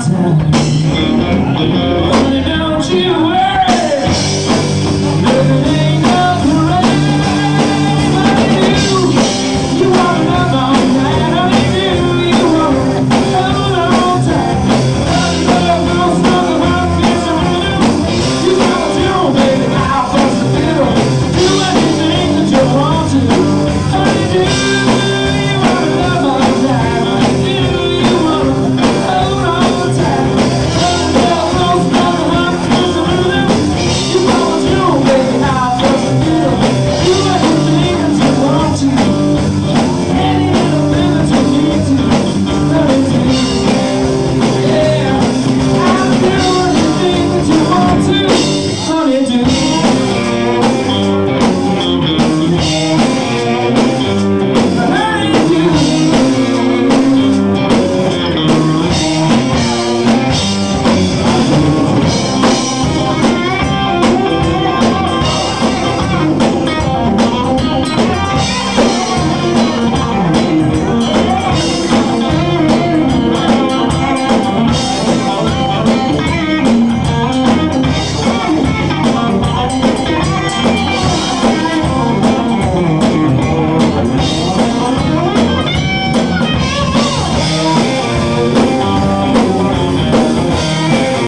time